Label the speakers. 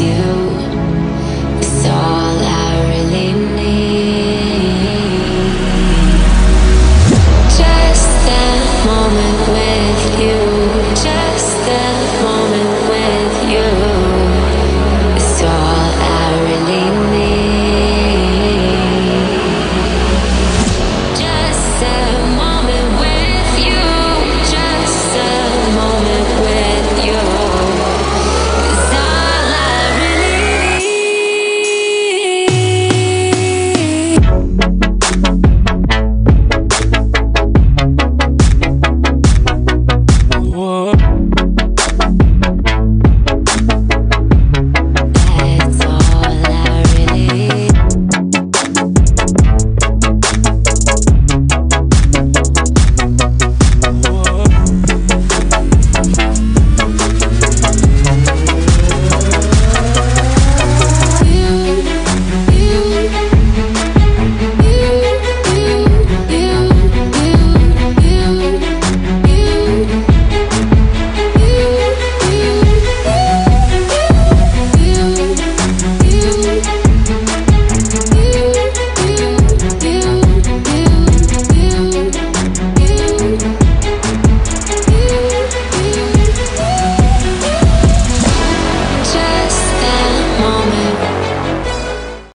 Speaker 1: you. moment.